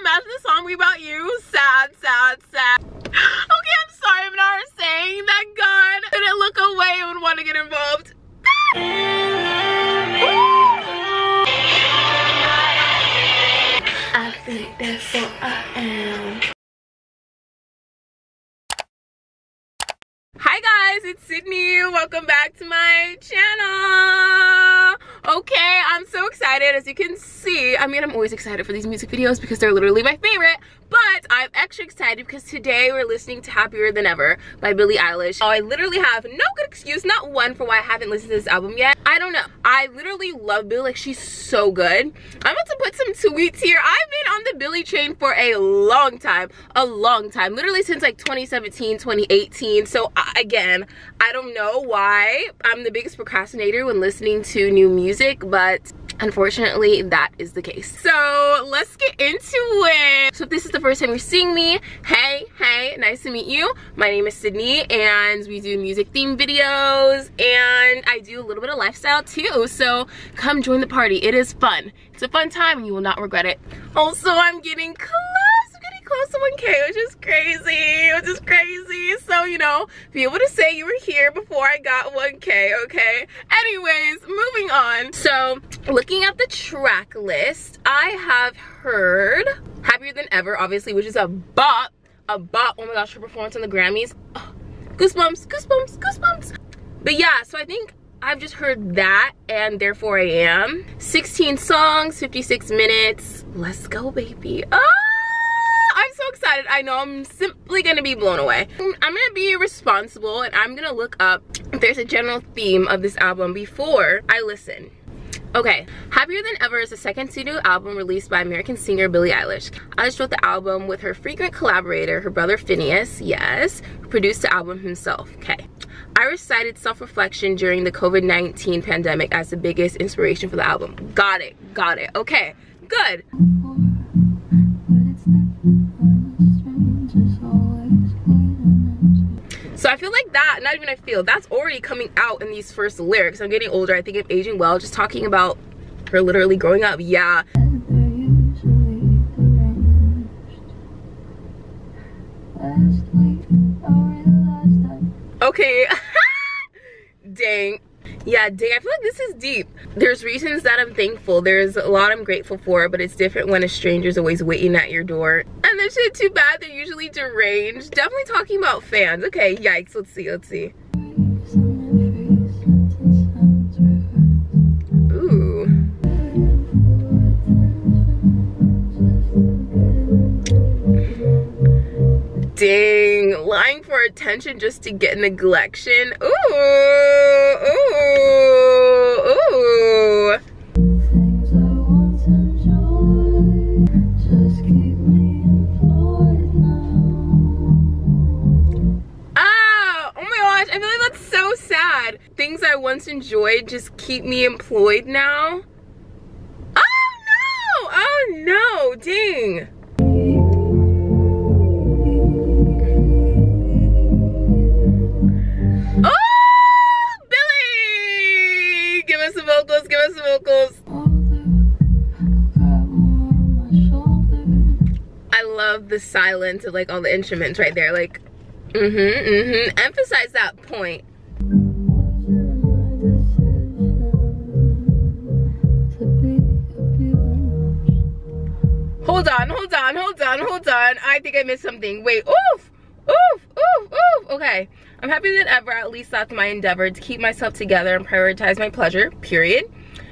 imagine the song be about you. Sad, sad, sad. Okay, I'm sorry I'm not saying that God didn't look away and would want to get involved. I think that's what I am. Hi guys, it's Sydney. Welcome back to my channel. Okay, I'm so excited. As you can see, I mean, I'm always excited for these music videos because they're literally my favorite. But I'm extra excited because today we're listening to Happier Than Ever by Billie Eilish. Oh, I literally have no good excuse, not one, for why I haven't listened to this album yet. I don't know. I literally love Billie. Like, she's so good. I'm about to put some tweets here. I've been on the Billie train for a long time. A long time. Literally since like 2017, 2018. So, uh, again, I don't know why I'm the biggest procrastinator when listening to new music, but unfortunately that is the case so let's get into it so this is the first time you're seeing me. Hey hey nice to meet you. My name is sydney and we do music theme videos and i do a little bit of lifestyle too. So come join the party. It is fun. It's a fun time and you will not regret it. Also i'm getting close close to 1k which is crazy which is crazy so you know be able to say you were here before i got 1k okay anyways moving on so looking at the track list i have heard happier than ever obviously which is a bop a bop oh my gosh her performance on the grammys oh, goosebumps goosebumps goosebumps but yeah so i think I've just heard that and therefore I am. 16 songs, 56 minutes. Let's go, baby. Oh! I'm so excited. I know I'm simply gonna be blown away. I'm gonna be responsible and I'm gonna look up if there's a general theme of this album before I listen. Okay, Happier Than Ever is the second studio album released by American singer Billie Eilish. Eilish wrote the album with her frequent collaborator, her brother Finneas, yes, who produced the album himself, okay. Eilish cited self-reflection during the COVID-19 pandemic as the biggest inspiration for the album. Got it, got it, okay, good. So I feel like that, not even I feel, that's already coming out in these first lyrics. I'm getting older, I think I'm aging well, just talking about her literally growing up, yeah. Okay, dang. Yeah, dang, I feel like this is deep. There's reasons that I'm thankful. There's a lot I'm grateful for, but it's different when a stranger's always waiting at your door. And this shit too bad, they're usually deranged. Definitely talking about fans. Okay, yikes, let's see, let's see. Ooh. Dang, lying for attention just to get neglection. Ooh, ooh, ooh. Ah, oh my gosh, I feel like that's so sad. Things I once enjoyed just keep me employed now. Oh no, oh no, dang. Vocals. I love the silence of like all the instruments right there. Like, mm-hmm, mm-hmm. Emphasize that point. Hold on, hold on, hold on, hold on. I think I missed something. Wait, oof, oof, oof, oof. Okay, I'm happy that ever, at least that's my endeavor to keep myself together and prioritize my pleasure, period.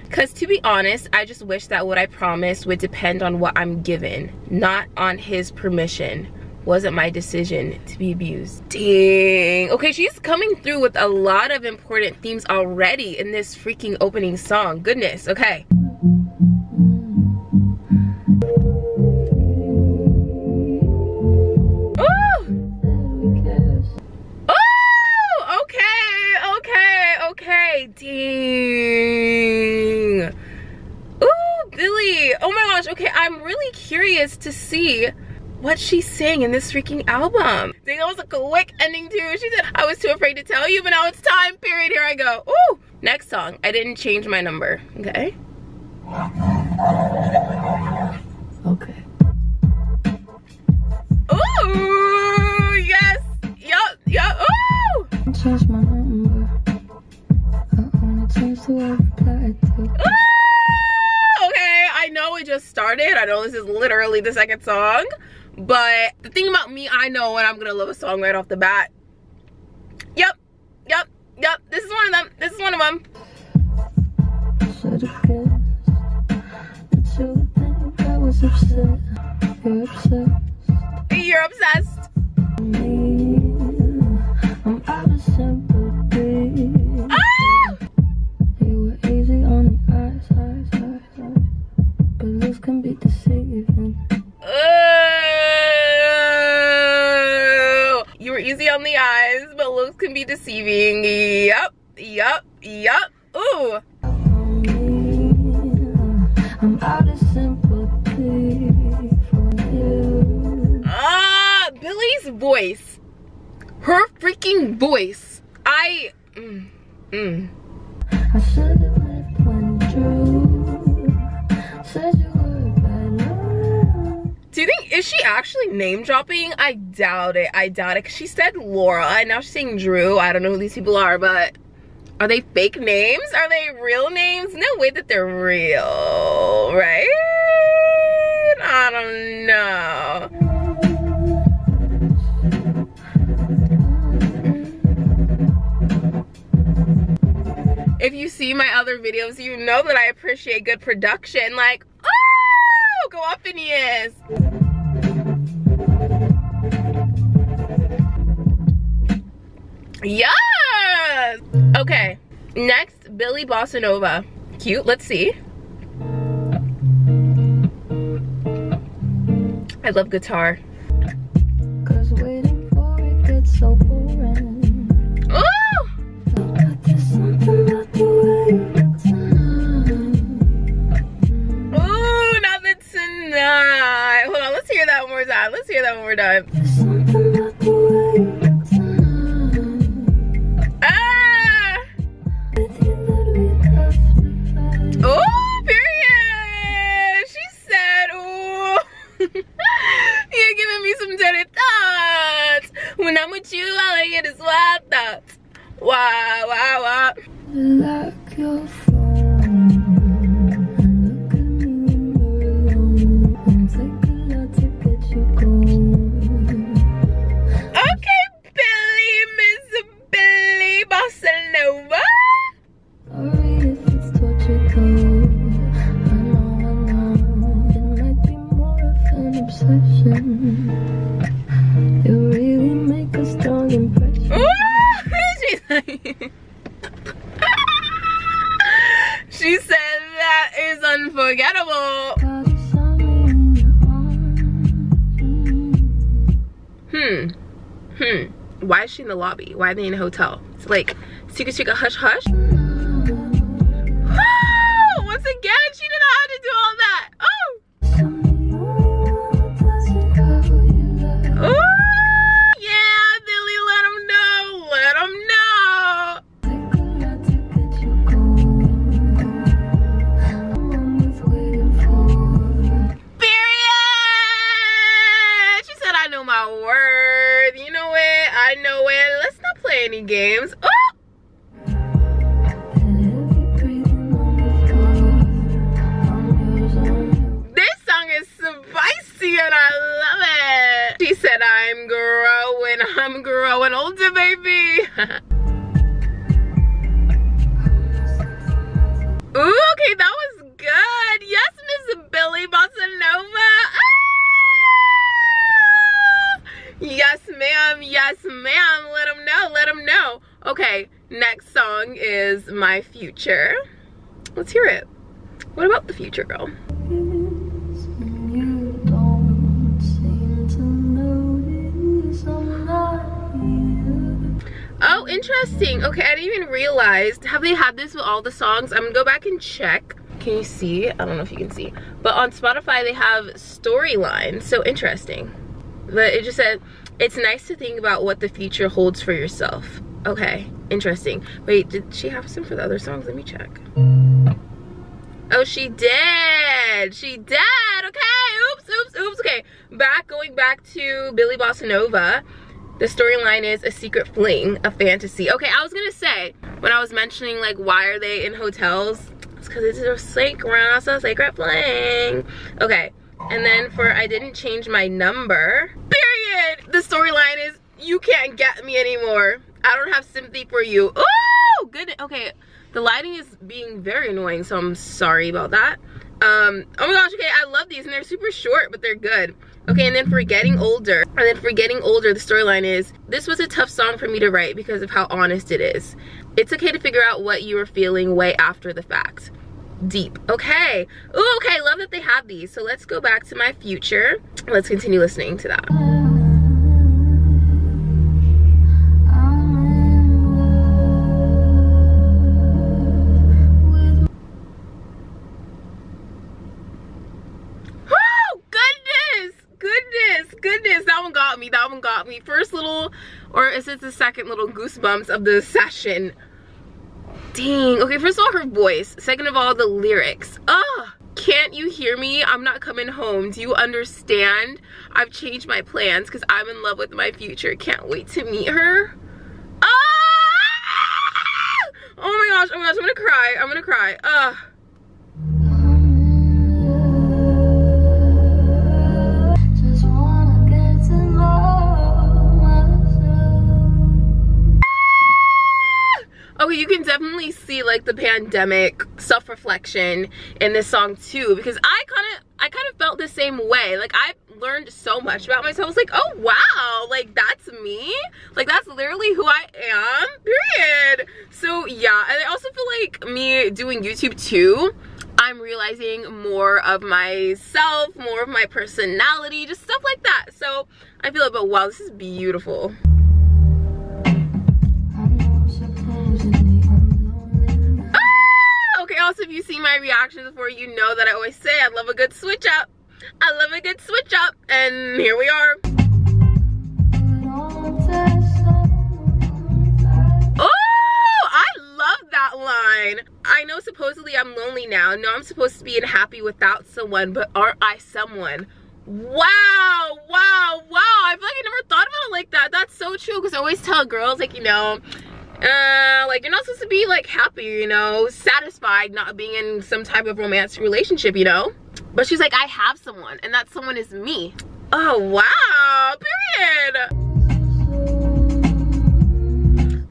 Because to be honest, I just wish that what I promised would depend on what I'm given, not on his permission. Wasn't my decision to be abused. Dang. Okay, she's coming through with a lot of important themes already in this freaking opening song. Goodness, okay. that she sang in this freaking album. Think that was a quick ending too. She said, I was too afraid to tell you, but now it's time, period. Here I go. Ooh. Next song. I didn't change my number, okay? Okay. Ooh, yes. Yup, yup. Ooh. Change my number. I only change the way I reply to. Ooh okay, I know it just started. I know this is literally the second song, but the thing about me, I know when I'm gonna love a song right off the bat. Yep, yep, yep. This is one of them. This is one of them. You're obsessed. Ah! I doubt it. She said Laura and now she's saying Drew. I don't know who these people are, but are they fake names? Are they real names? No way that they're real, right? I don't know. If you see my other videos, you know that I appreciate good production. Like, oh, go up in ears. Yes! Okay, next, Billie Bossa Nova. Cute, let's see. I love guitar. Cause waiting for it gets so boring. Ooh! But there's the way you look tonight. Ooh, nothing tonight. Hold on, let's hear that one more time. Let's hear that one more time. Wow, wow, wow. Why are they in a hotel? It's like secret secret hush hush. Once again, she Oh! song is spicy and I love it. She said, I'm growing, I'm growing older, baby. Ooh, okay, that was good. Yes, Miss Billie Bossa Nova. Ah! Yes, ma'am. Yes, ma'am. Let them know. Let them know. Okay, next song is My Future. Let's hear it. What about the future, girl? Oh, interesting. Okay, I didn't even realize. Have they had this with all the songs? I'm gonna go back and check. Can you see? I don't know if you can see. But on Spotify, they have storyline. So interesting. But it just said, it's nice to think about what the future holds for yourself. Okay, interesting. Wait, did she have some for the other songs? Let me check. Oh, she did. She did. Okay. Oops, oops, oops. Okay. Back, going back to Billie Bossa Nova. The storyline is a secret fling, a fantasy. Okay, I was gonna say, when I was mentioning like why are they in hotels, it's because it's a sacred, it's a sacred fling. Okay, And then for I didn't change my number, period. The storyline is you can't get me anymore. I don't have sympathy for you. Oh, good. Okay, the lighting is being very annoying, so I'm sorry about that. Um, oh my gosh, okay, I love these and they're super short, but they're good. Okay, and then for getting older, and then for getting older, the storyline is, this was a tough song for me to write because of how honest it is. It's okay to figure out what you were feeling way after the fact. Deep, okay. Oh, okay, love that they have these. So let's go back to my future. Let's continue listening to that. Oh, goodness, goodness, goodness. That one got me, that one got me. First little, or is it the second little goosebumps of the session? Dang, okay, first of all, her voice. Second of all, the lyrics. Ugh, can't you hear me? I'm not coming home. Do you understand? I've changed my plans because I'm in love with my future. Can't wait to meet her. Ah! Oh my gosh, oh my gosh, I'm gonna cry. I'm gonna cry. Ugh. Okay, you can definitely see like the pandemic self-reflection in this song too because I kind of I kind of felt the same way. Like I learned so much about myself. I was like, "Oh wow, like that's me? Like that's literally who I am." Period. So, yeah, and I also feel like me doing YouTube too, I'm realizing more of myself, more of my personality, just stuff like that. So, I feel like, but wow, this is beautiful. Also if you see my reactions before, you know that I always say I love a good switch up. I love a good switch up, and here we are. Oh, line. I know supposedly I'm lonely now. No, I'm supposed to be happy without someone, but aren't I someone? Wow, wow, wow. I feel like I never thought about it like that. That's so true because I always tell girls, like, you know, uh, like you're not supposed to be like happy, you know, satisfied not being in some type of romantic relationship, you know? But she's like, I have someone, and that someone is me. Oh, wow, period.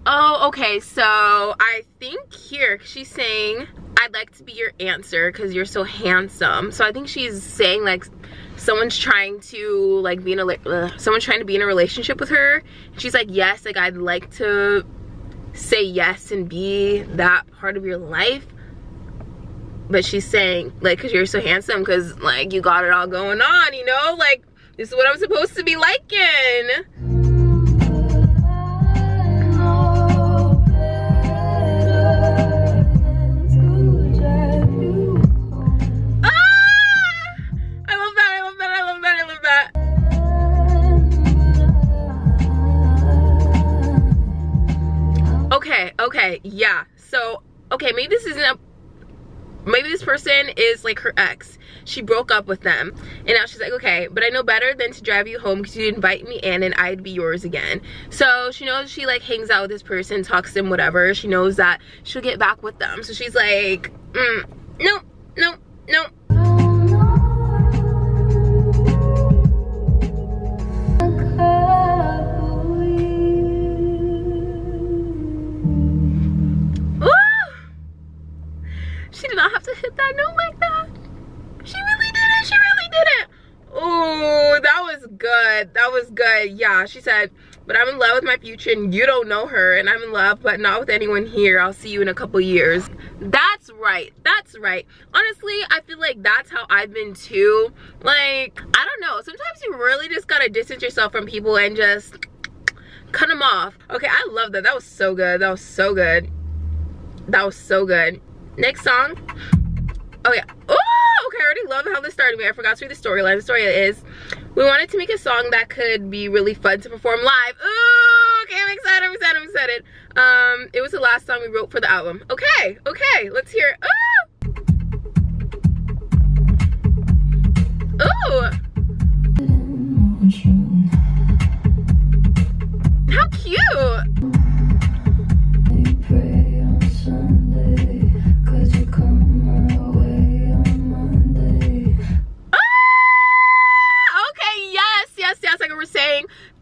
Oh, okay, so I think here she's saying, I'd like to be your answer because you're so handsome. So I think she's saying like someone's trying to like be in a, uh, someone's trying to be in a relationship with her. She's like, yes, like I'd like to say yes and be that part of your life. But she's saying like, cause you're so handsome cause like you got it all going on, you know? Like this is what I'm supposed to be liking. Okay, okay, yeah. So, okay, maybe this isn't a maybe this person is like her ex. She broke up with them. And now she's like, okay, but I know better than to drive you home because you'd invite me in and I'd be yours again. So she knows she like hangs out with this person, talks to him, whatever. She knows that she'll get back with them. So she's like, mm, no, no, no. My future and you don't know her and I'm in love, but not with anyone here. I'll see you in a couple years. That's right. That's right. Honestly, I feel like that's how I've been too. Like, I don't know. Sometimes you really just gotta distance yourself from people and just cut them off. Okay, I love that. That was so good. That was so good. That was so good. Next song. Oh yeah. Oh, okay. I already love how this started. me. I forgot to read the storyline. The story is we wanted to make a song that could be really fun to perform live. Ooh, okay, I'm excited. I'm excited. I'm excited. Um, it was the last song we wrote for the album. Okay, okay. Let's hear. it. Ooh. Ooh. How cute.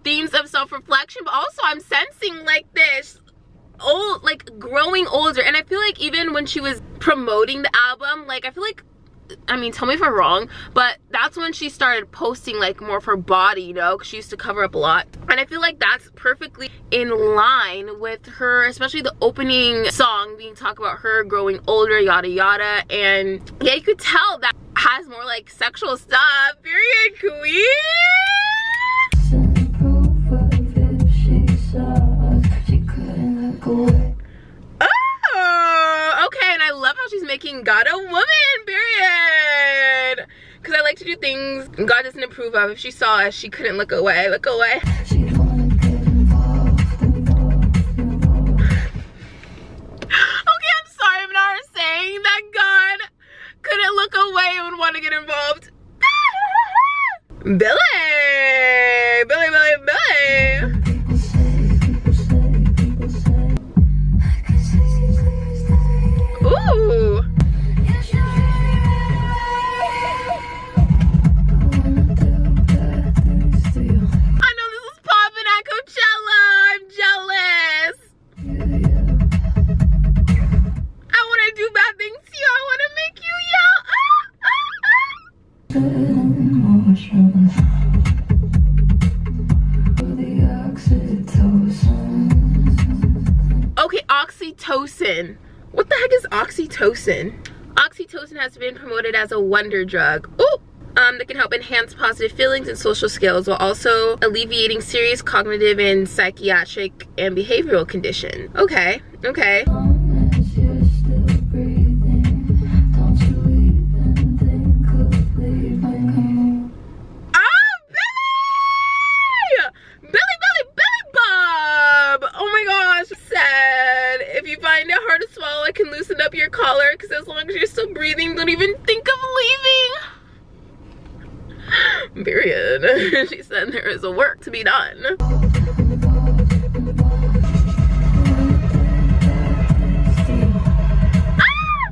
Themes of self-reflection, but also I'm sensing like this old like growing older and I feel like even when she was promoting the album, like I feel like I mean, tell me if I'm wrong, but that's when she started posting like more of her body, you know, because she used to cover up a lot. And I feel like that's perfectly in line with her, especially the opening song being talk about her growing older, yada yada. And yeah, you could tell that has more like sexual stuff. Period, queen. Making God a woman, period. Because I like to do things God doesn't approve of. If she saw us, she couldn't look away, look away. Okay, I'm sorry, I'm not saying that God couldn't look away and would want to get involved. Billie! Billie, Billie, Billie! Ooh! Okay, oxytocin. What the heck is oxytocin? Oxytocin has been promoted as a wonder drug. Ooh. Um, that can help enhance positive feelings and social skills while also alleviating serious cognitive and psychiatric and behavioral condition. Okay, okay. Loosen up your collar because as long as you're still breathing, don't even think of leaving. Period. she said there is a work to be done. Ah!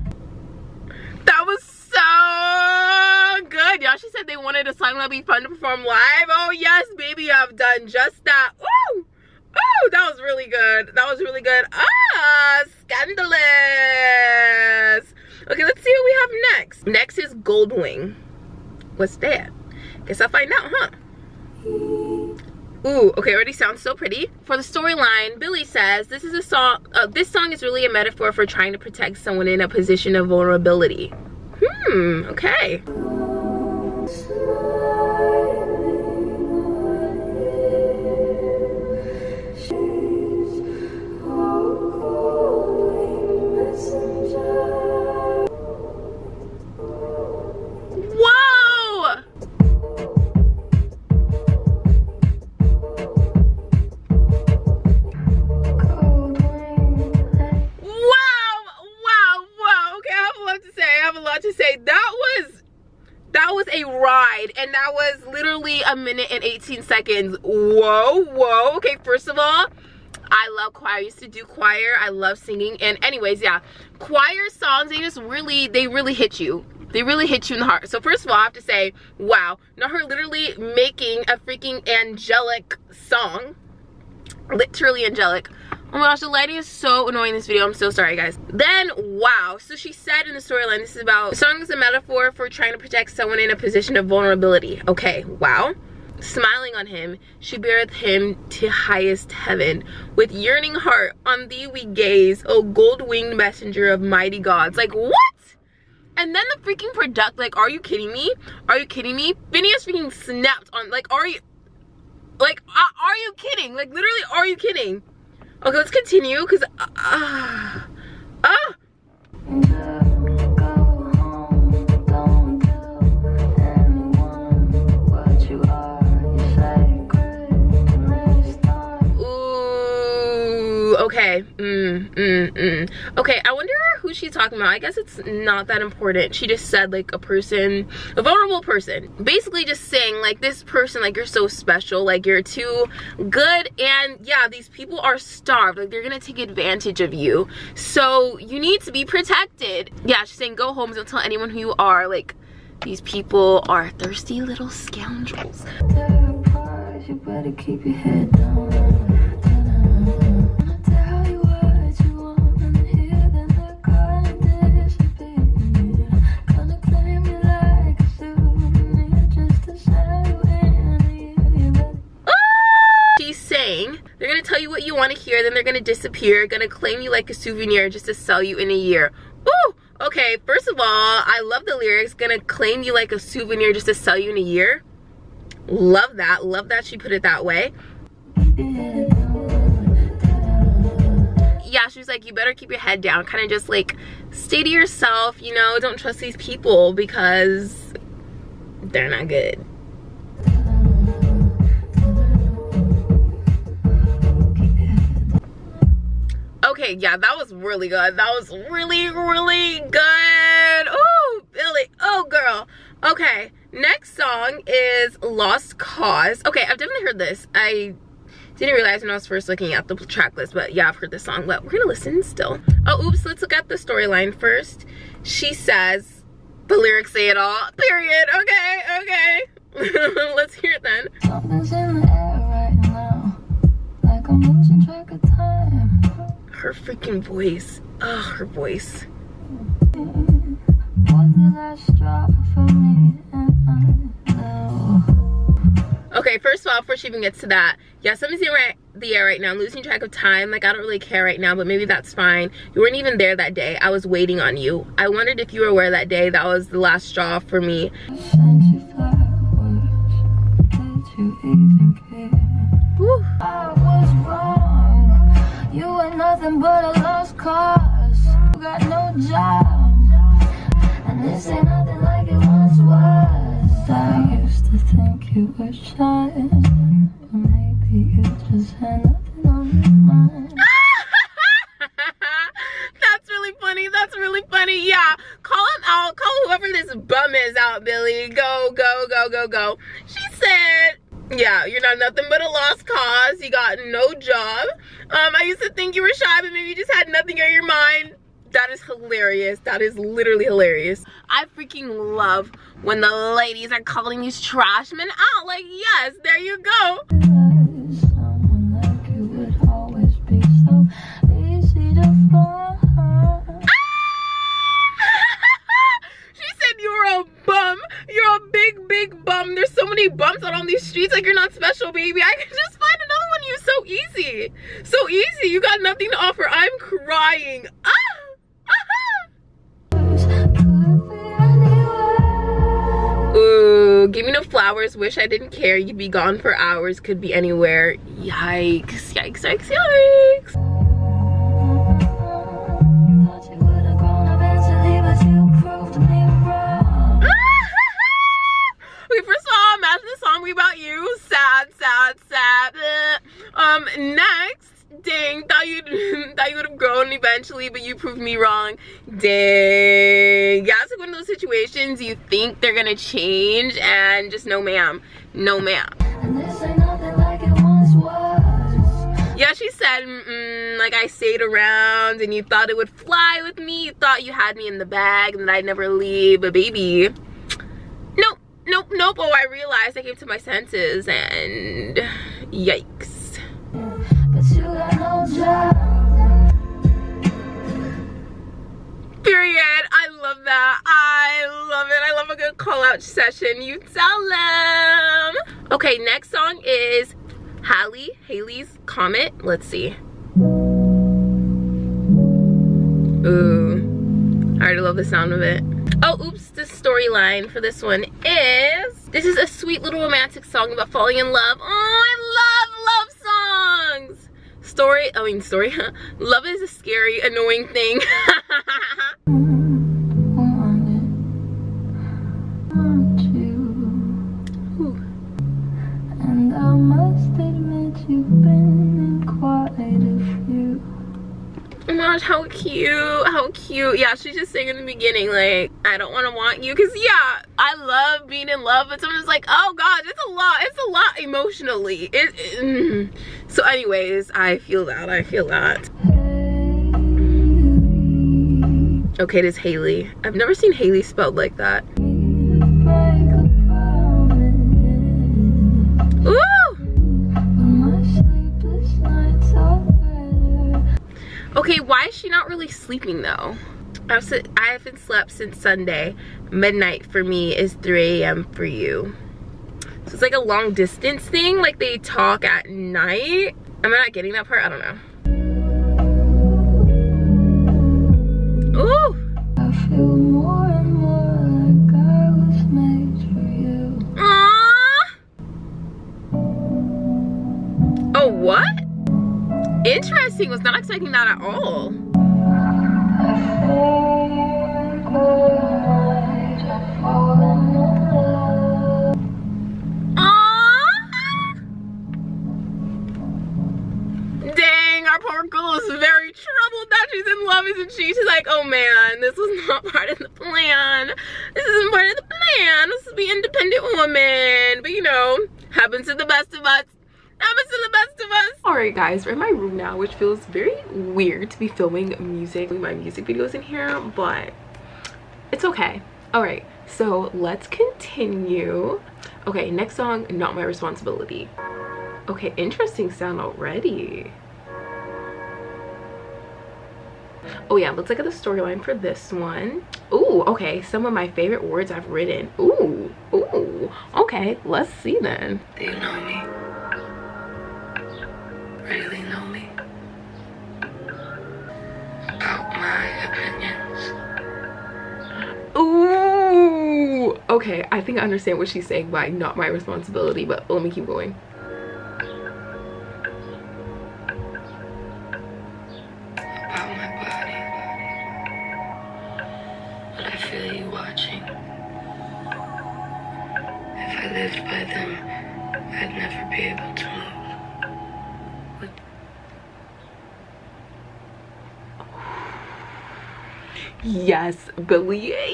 That was so good. Y'all, she said they wanted a song that would be fun to perform live. Oh, yes, baby, I've done just that. Ooh, ooh, that was really good. That was really good. Ah, scandalous. Okay, let's see what we have next. Next is Goldwing. What's that? Guess I'll find out, huh? Ooh, okay, already sounds so pretty. For the storyline, Billie says this is a song. Uh, this song is really a metaphor for trying to protect someone in a position of vulnerability. Hmm. Okay. And 18 seconds. Whoa! Whoa! Okay, first of all. I love choir. I used to do choir. I love singing. And anyways, yeah, choir songs, they just really, they really hit you. They really hit you in the heart. So first of all, I have to say, wow. Now her literally making a freaking angelic song. Literally angelic. Oh my gosh, the lighting is so annoying in this video. I'm so sorry, guys. Then, wow. So she said in the storyline, this is about, song is a metaphor for trying to protect someone in a position of vulnerability. Okay, wow. Smiling on him, she beareth him to highest heaven. With yearning heart, on thee we gaze, O gold-winged messenger of mighty gods. Like, what? And then the freaking product, like, are you kidding me? Are you kidding me? Finneas freaking snapped on, like, are you, like, uh, are you kidding? Like, literally, are you kidding? Okay, let's continue, because, uh, ah, ah, okay, mm, mm, mm. Okay, I wonder who she's talking about. I guess it's not that important. She just said, like, a person, a vulnerable person. Basically just saying, like, this person, like, you're so special, like, you're too good, and yeah, these people are starved. Like, they're gonna take advantage of you. So, you need to be protected. Yeah, she's saying, go home, don't tell anyone who you are. Like, these people are thirsty little scoundrels. They're gonna tell you what you want to hear, then they're gonna disappear, gonna claim you like a souvenir just to sell you in a year. Ooh, okay, first of all, I love the lyrics, gonna claim you like a souvenir just to sell you in a year. Love that, love that she put it that way. Yeah, she was like, you better keep your head down, kind of just like stay to yourself, you know, don't trust these people because they're not good. Okay, yeah, that was really good. That was really, really good. Oh, Billie. Oh, girl. Okay, next song is Lost Cause. Okay, I've definitely heard this. I didn't realize when I was first looking at the track list, but yeah, I've heard this song. But we're gonna listen still. Oh, oops, let's look at the storyline first. She says, the lyrics say it all. Period. Okay, okay. let's hear it then. Her freaking voice. Oh, her voice. Okay, first of all, before she even gets to that, yeah, something's in right, the air right now. I'm losing track of time. Like, I don't really care right now, but maybe that's fine. You weren't even there that day. I was waiting on you. I wondered if you were aware that day. That was the last straw for me. Sent You were nothing but a lost cause. You got no job. And this ain't nothing like it once was. I used to think you were shy. But maybe you just had nothing on your mind. That's really funny. That's really funny. Yeah. Call him out. Call whoever this bum is out, Billie. Go, go, go, go, go. She said, yeah, you're not nothing but a lost cause. You got no job. Um, I used to think you were shy, but maybe you just had nothing on your mind. That is hilarious. That is literally hilarious. I freaking love when the ladies are calling these trash men out. Like, yes, there you go. She said you're a bum. You're a big, big bum. There's so many bums out on these streets. Like you're not special, baby. I can just find another one. You so easy. So easy. You got nothing to offer. I'm crying. Ah! Ooh, give me no flowers. Wish I didn't care. You'd be gone for hours. Could be anywhere. Yikes. Yikes, yikes, yikes. Imagine the song be about you. Sad, sad, sad. Ugh. Um, next, dang, thought you'd thought you would have grown eventually, but you proved me wrong. Dang. Yeah, it's like one of those situations you think they're gonna change and just no ma'am. No ma'am. And this ain't nothing like it once was. Yeah, she said, mm like I stayed around and you thought it would fly with me. You thought you had me in the bag and that I'd never leave. But baby, nope, nope. Oh, I realized I came to my senses and yikes. But you got no job. Period. I love that. I love it. I love a good call out session. You tell them. Okay, next song is Hallie, Halley's Comet. Let's see. Ooh. I already love the sound of it. Oh, oops, the storyline for this one is this is a sweet little romantic song about falling in love. Oh, I love love songs. Story, I mean, story. love is a scary, annoying thing. And I must admit you've been quite a my gosh, how cute, how cute. Yeah, she's just saying in the beginning, like, I don't want to want you. Because, yeah, I love being in love, but sometimes like, oh gosh, it's a lot. It's a lot emotionally. It, it- mm. So anyways, I feel that. I feel that. Okay, it is Haley. I've never seen Haley spelled like that. Okay, why is she not really sleeping though? I haven't slept since Sunday. Midnight for me is 3 a.m. for you. So it's like a long distance thing, like they talk at night. Am I not getting that part? I don't know. Ooh. Interesting. Was not expecting that at all. Dang, our poor girl is very troubled that she's in love, isn't she? She's like, oh man, this was not part of the plan. This isn't part of the plan. This is be independent woman. But you know, happens to the best of us. Happens to the best of us. Alright guys, we're in my room now, which feels very weird to be filming music, my music videos in here, but it's okay. Alright, so let's continue. Okay, next song, Not My Responsibility. Okay, interesting sound already. Oh yeah, let's look at the storyline for this one. Ooh, okay, some of my favorite words I've written. Ooh, ooh, okay, let's see then. Do you know me? Okay, I think I understand what she's saying by not my responsibility, but let me keep going. About my body. But I feel you watching. If I lived by them, I'd never be able to move. Would Yes, Billie!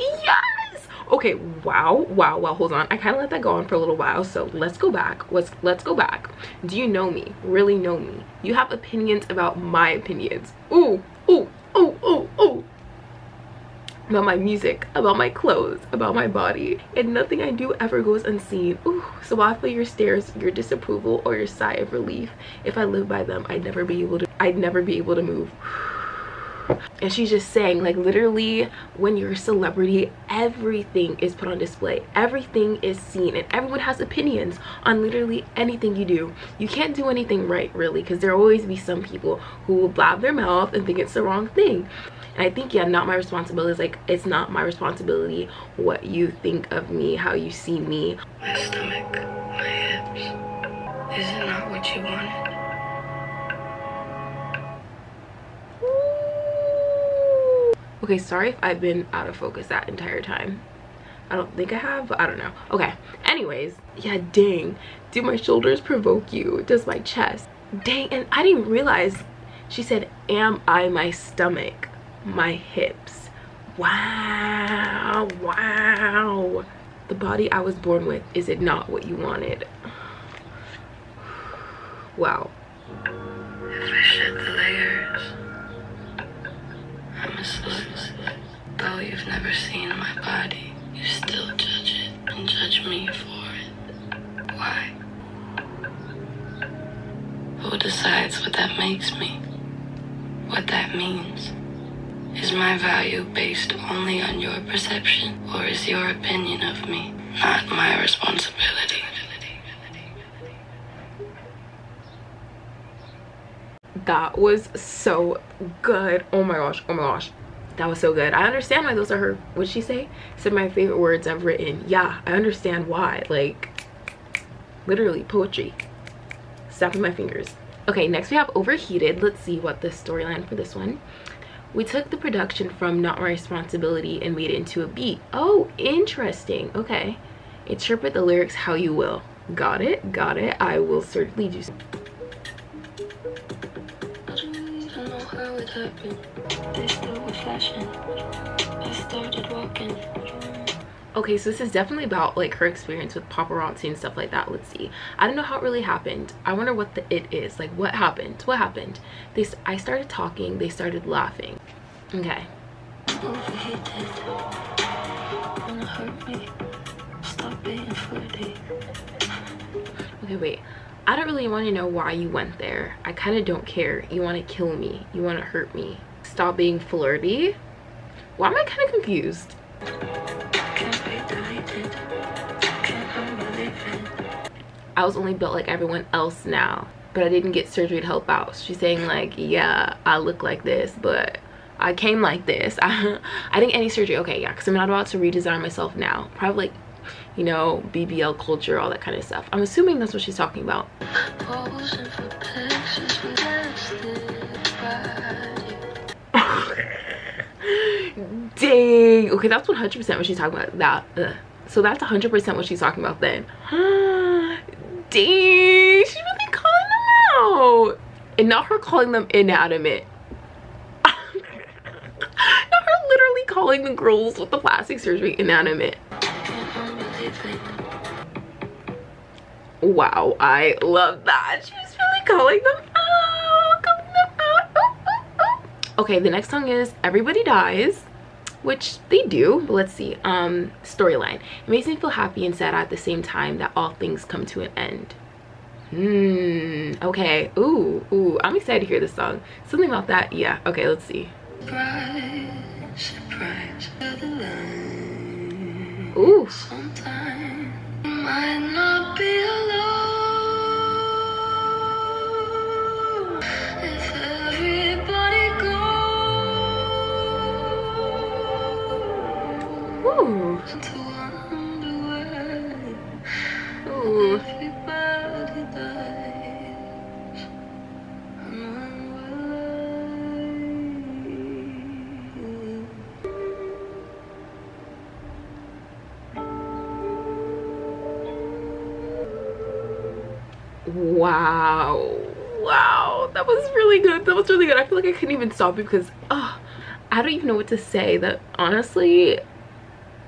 Okay, wow, wow, wow, hold on. I kind of let that go on for a little while, so let's go back. Let's, let's go back. Do you know me? Really know me? You have opinions about my opinions. Ooh, ooh, ooh, ooh, ooh. About my music, about my clothes, about my body. And nothing I do ever goes unseen. Ooh, so I feel your stares, your disapproval, or your sigh of relief. If I live by them, I'd never be able to, I'd never be able to move and she's just saying like literally when you're a celebrity everything is put on display everything is seen and everyone has opinions on literally anything you do you can't do anything right really because there will always be some people who will blab their mouth and think it's the wrong thing and i think yeah not my responsibility is like it's not my responsibility what you think of me how you see me my stomach, my hips. Is it not what you wanted? Okay, sorry if I've been out of focus that entire time. I don't think I have, but I don't know. Okay, anyways, yeah, dang. Do my shoulders provoke you? Does my chest? Dang, and I didn't realize she said, am I my stomach, my hips? Wow, wow. The body I was born with, is it not what you wanted? Wow. I'm. Though you've never seen my body, you still judge it and judge me for it. Why? Who decides what that makes me? What that means? Is my value based only on your perception, or is your opinion of me not my responsibility? That was so good. Oh my gosh. Oh my gosh. That was so good. I understand why those are her what'd she say? Said my favorite words i've written. Yeah i understand why. Like literally poetry. Snapping my fingers. Okay next we have overheated. Let's see what the storyline for this one. We took the production from not my responsibility and made it into a beat. Oh interesting. Okay. Interpret the lyrics how you will. Got it. Got it. I will certainly do so. Happened. They stole with fashion. I started walking. okay so this is definitely about like her experience with paparazzi and stuff like that let's see i don't know how it really happened i wonder what the it is like what happened what happened they i started talking they started laughing okay Overheated. Wanna hurt me? Stop being flirty. okay wait I don't really want to know why you went there. I kind of don't care. You want to kill me. You want to hurt me. Stop being flirty. Why am I kind of confused? I was only built like everyone else now, but I didn't get surgery to help out. She's saying like, yeah, I look like this, but I came like this. I, I didn't get any surgery. Okay, yeah, because I'm not about to redesign myself now. Probably like, you know, BBL culture, all that kind of stuff. I'm assuming that's what she's talking about. Dang. Okay, that's 100% what she's talking about. That. Uh, so that's 100% what she's talking about then. Dang. She's really calling them out. And not her calling them inanimate. not her literally calling the girls with the plastic surgery inanimate. Wow, I love that. She's really calling them out. Calling them out. Okay, the next song is Everybody Dies which they do but let's see um storyline it makes me feel happy and sad at the same time that all things come to an end hmm okay ooh ooh i'm excited to hear this song something about that yeah okay let's see surprise, surprise, ooh Sometime might not be alone if everybody Ooh. Ooh. Wow. Wow. That was really good. That was really good. I feel like I couldn't even stop it because oh, I don't even know what to say. That honestly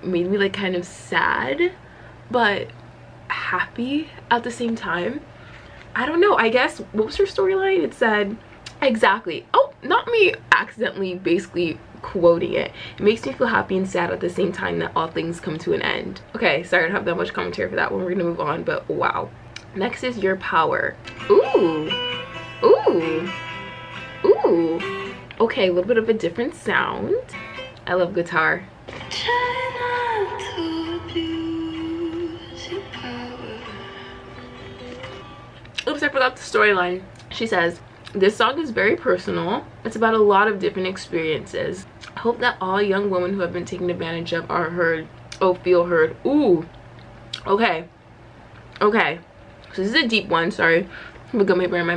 made me like kind of sad but happy at the same time i don't know i guess what was her storyline it said exactly oh not me accidentally basically quoting it it makes me feel happy and sad at the same time that all things come to an end okay sorry i don't have that much commentary for that one we're gonna move on but wow next is your power. Ooh. Ooh. Ooh. Okay a little bit of a different sound. I love guitar. Oops i forgot the storyline. She says this song is very personal. It's about a lot of different experiences. I hope that all young women who have been taken advantage of are heard oh feel heard. Ooh. Okay. Okay so this is a deep one sorry i'm gonna my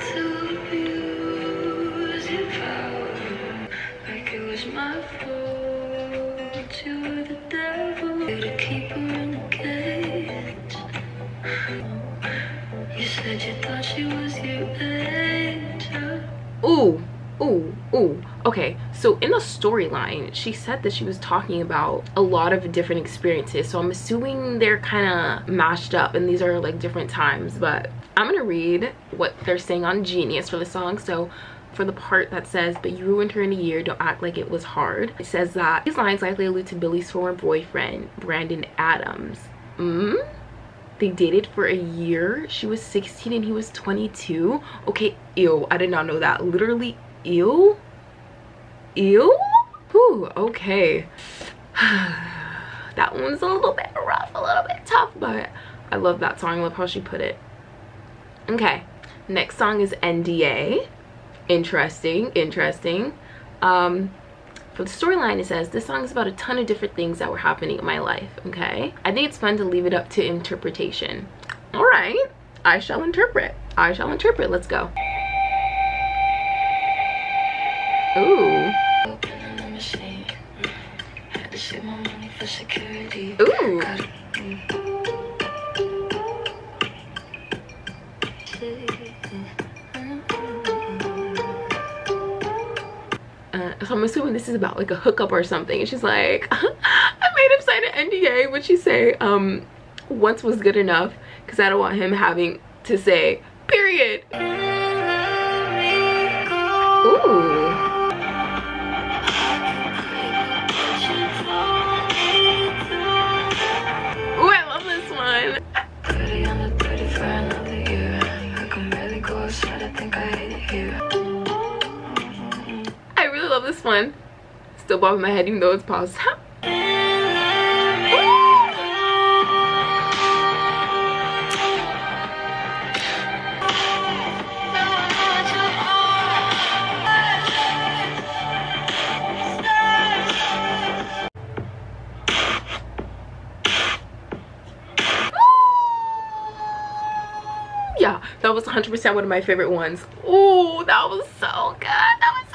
food to use like it was my fault. You the devil. You're to keep her in my mouth Ooh, ooh, ooh. Okay, so in the storyline, she said that she was talking about a lot of different experiences. So I'm assuming they're kind of mashed up and these are like different times. But I'm going to read what they're saying on Genius for the song. So for the part that says, but you ruined her in a year, don't act like it was hard. It says that these lines likely allude to Billie's former boyfriend, Brandon Adams. Mm they dated for a year she was 16 and he was 22 okay ew i did not know that literally ew ew Whew, okay that one's a little bit rough a little bit tough but i love that song i love how she put it okay next song is nda interesting interesting um for the storyline, it says, this song is about a ton of different things that were happening in my life, okay? I think it's fun to leave it up to interpretation. All right, I shall interpret. I shall interpret. Let's go. Ooh. Ooh. so i'm assuming this is about like a hookup or something. And she's like i made him sign an nda Would she say? Um once was good enough because i don't want him having to say period one. Still bobbing my head even though it's paused. yeah that was 100% one of my favorite ones oh that was so good that was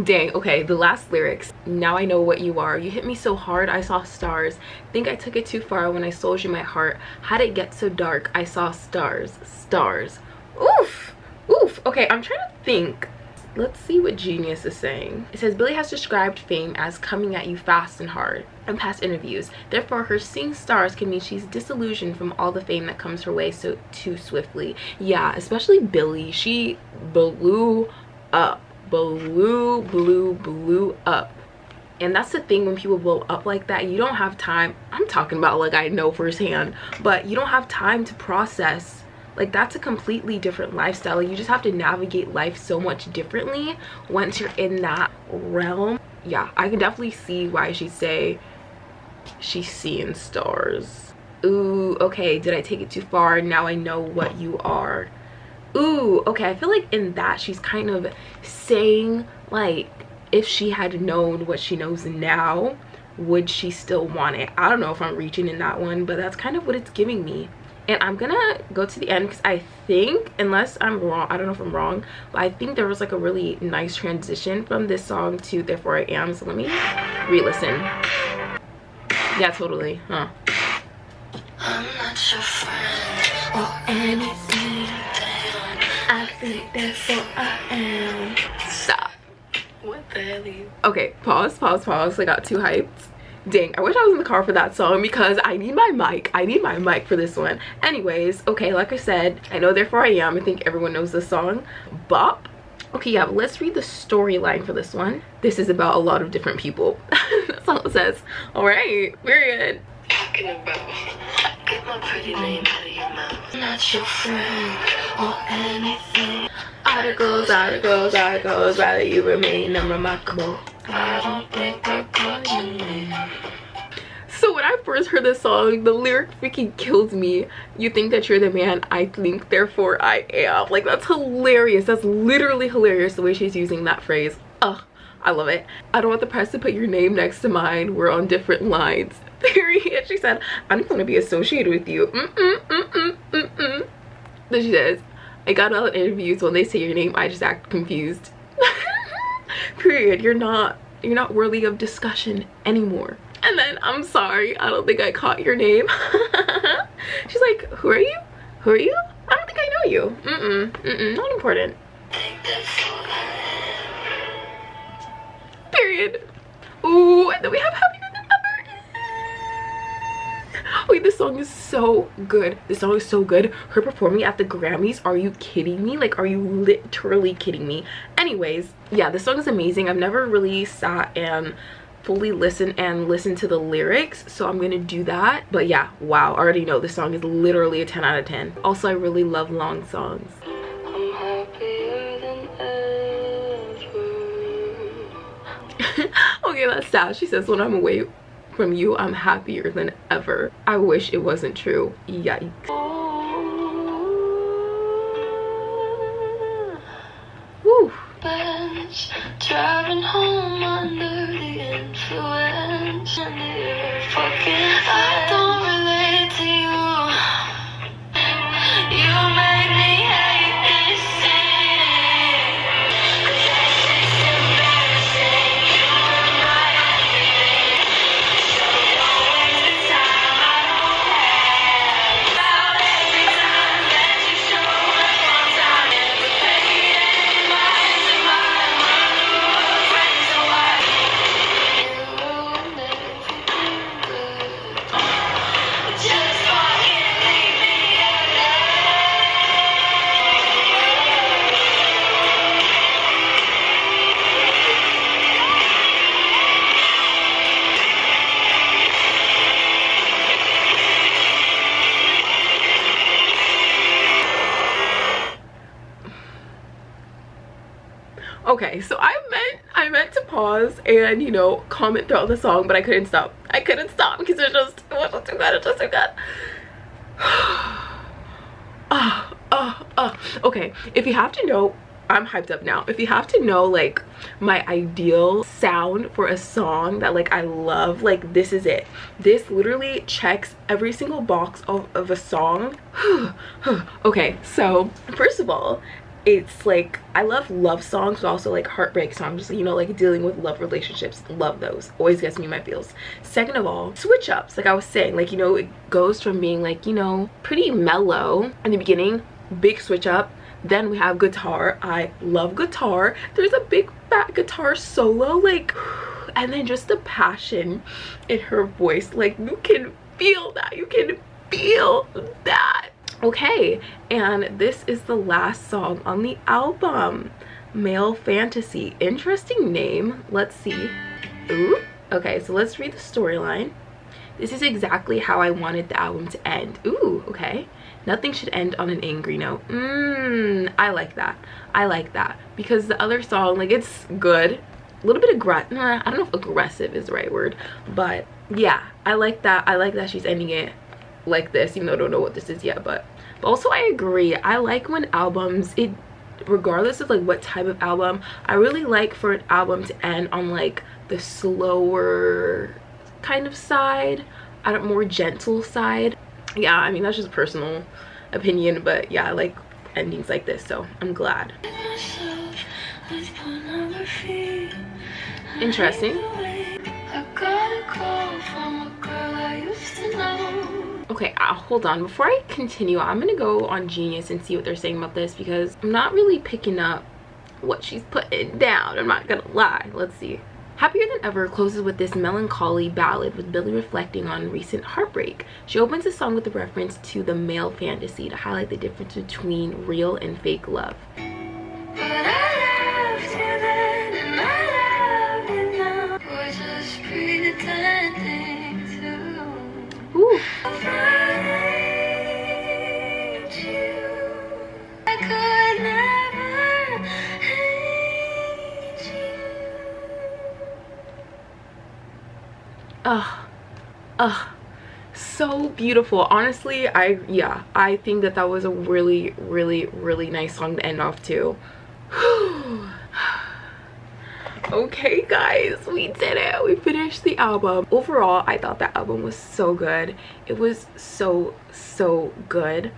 dang okay the last lyrics. Now i know what you are. You hit me so hard i saw stars. Think i took it too far when i sold you my heart. How did it get so dark? I saw stars stars. Oof oof. Okay i'm trying to think. Let's see what genius is saying. It says billie has described fame as coming at you fast and hard in past interviews. Therefore her seeing stars can mean she's disillusioned from all the fame that comes her way so too swiftly. Yeah especially billie she blew up blew blew blew up. And that's the thing when people blow up like that you don't have time i'm talking about like i know firsthand but you don't have time to process like that's a completely different lifestyle. Like, you just have to navigate life so much differently once you're in that realm. Yeah i can definitely see why she'd say she's seeing stars. Ooh okay did i take it too far? Now i know what you are ooh okay i feel like in that she's kind of saying like if she had known what she knows now would she still want it? I don't know if i'm reaching in that one but that's kind of what it's giving me. And i'm gonna go to the end because i think unless i'm wrong i don't know if i'm wrong but i think there was like a really nice transition from this song to therefore i am so let me re-listen. Yeah totally huh Friend or anything. I think am. stop. What the hell okay pause pause pause. I got too hyped. Dang i wish i was in the car for that song because i need my mic. I need my mic for this one. Anyways okay like i said i know therefore i am i think everyone knows this song. Bop. Okay yeah let's read the storyline for this one. This is about a lot of different people. That's all it says. All right period. Talking about. My pretty name out of your mouth. Not your friend or anything. articles articles articles rather you remain unremarkable I don't think I. So when I first heard this song, the lyric freaking kills me. You think that you're the man, I think, therefore I am. Like that's hilarious. That's literally hilarious the way she's using that phrase. Ugh, I love it. I don't want the press to put your name next to mine. We're on different lines. Period. She said, I don't want to be associated with you. Mm-mm, mm-mm, mm-mm. Then she says, I got all the interviews when they say your name, I just act confused. Period. You're not you're not worthy of discussion anymore. And then I'm sorry, I don't think I caught your name. She's like, who are you? Who are you? I don't think I know you. Mm-mm, mm-mm, not important. Period. Ooh, and then we have Happier Wait, this song is so good. This song is so good. Her performing at the Grammys, are you kidding me? Like, are you literally kidding me? Anyways, yeah, this song is amazing. I've never really sat and fully listen and listen to the lyrics so i'm gonna do that but yeah wow I already know this song is literally a 10 out of 10 also i really love long songs am. I'm happier okay that's sad she says when i'm away from you i'm happier than ever i wish it wasn't true yikes. Driving home under the influence. Fucking pause and, you know, comment throughout the song, but I couldn't stop. I couldn't stop because it was just, it was just too good. It was just too good. Ah, ah, ah. Okay, if you have to know, I'm hyped up now. If you have to know like my ideal sound for a song that like I love, like this is it. This literally checks every single box of, of a song. okay, so first of all, it's like I love love songs but also like heartbreak songs you know like dealing with love relationships love those always gets me my feels. Second of all switch ups like I was saying like you know it goes from being like you know pretty mellow in the beginning big switch up then we have guitar. I love guitar. There's a big fat guitar solo like and then just the passion in her voice. Like you can feel that. You can feel that okay and this is the last song on the album. Male fantasy. Interesting name. Let's see. Ooh. okay so let's read the storyline. This is exactly how i wanted the album to end. Ooh, okay. Nothing should end on an angry note. Mmm, i like that. I like that. Because the other song like it's good. A little bit aggressive i don't know if aggressive is the right word but yeah i like that. I like that she's ending it like this even though i don't know what this is yet but also i agree. I like when albums it regardless of like what type of album i really like for an album to end on like the slower kind of side a more gentle side. Yeah i mean that's just personal opinion but yeah i like endings like this so i'm glad. Interesting okay uh, hold on before i continue i'm gonna go on genius and see what they're saying about this because i'm not really picking up what she's putting down i'm not gonna lie let's see Happier Than Ever closes with this melancholy ballad with Billie reflecting on recent heartbreak. She opens the song with a reference to the male fantasy to highlight the difference between real and fake love. Ugh. Ugh. So beautiful. Honestly, I, yeah, I think that that was a really, really, really nice song to end off too. okay guys we did it we finished the album overall i thought that album was so good it was so so good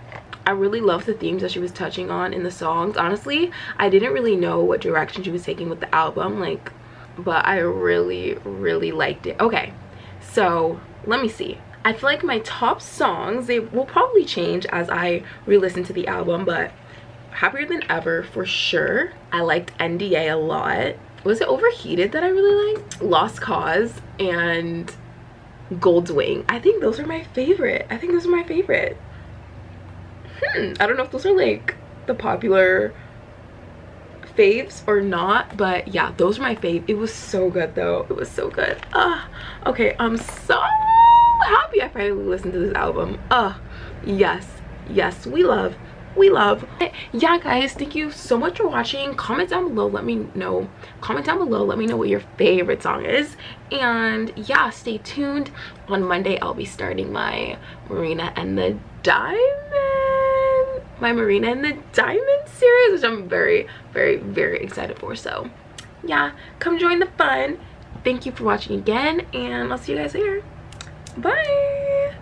I really love the themes that she was touching on in the songs. Honestly, I didn't really know what direction she was taking with the album, like, but I really, really liked it. Okay, so let me see. I feel like my top songs, they will probably change as I re-listen to the album, but Happier Than Ever for sure. I liked NDA a lot was it overheated that i really like? lost cause and Goldwing i think those are my favorite. I think those are my favorite. Hmm i don't know if those are like the popular faves or not but yeah those are my fave. It was so good though. It was so good. Ah uh, okay i'm so happy i finally listened to this album. Ah uh, yes. Yes we love we love. Yeah guys thank you so much for watching. Comment down below let me know. Comment down below let me know what your favorite song is. And yeah stay tuned. On monday i'll be starting my marina and the diamond my marina and the diamond series which i'm very very very excited for. So yeah come join the fun. Thank you for watching again and i'll see you guys later. Bye